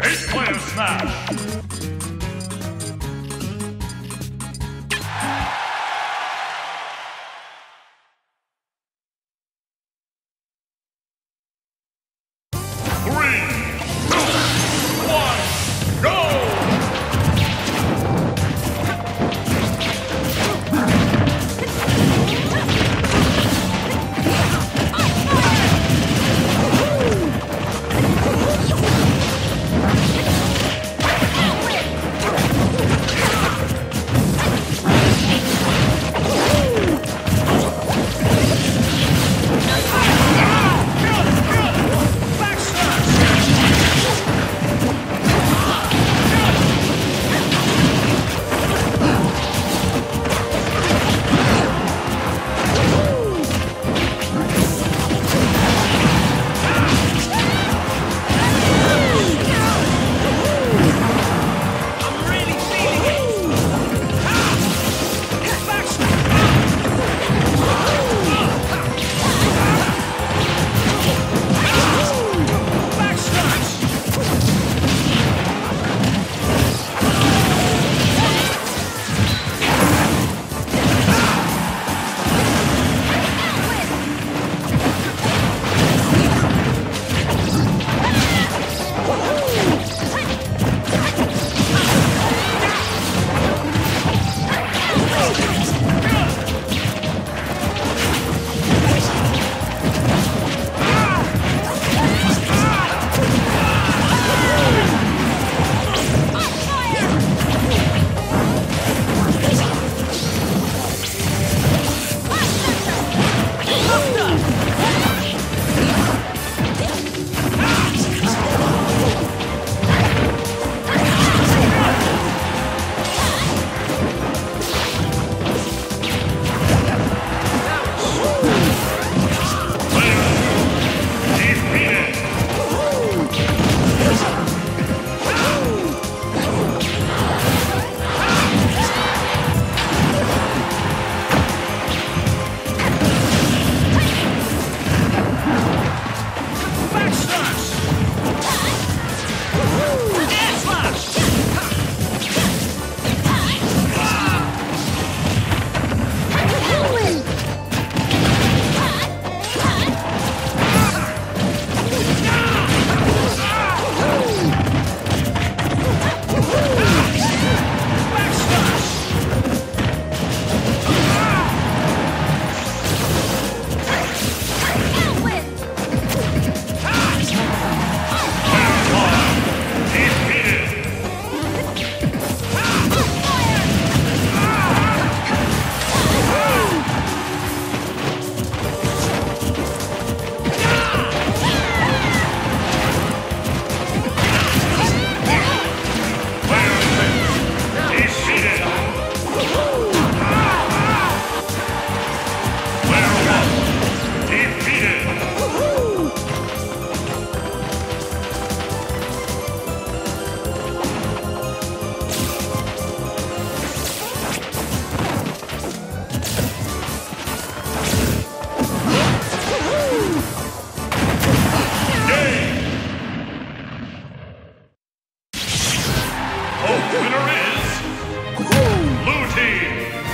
Eight player smash. Three, Blue Team!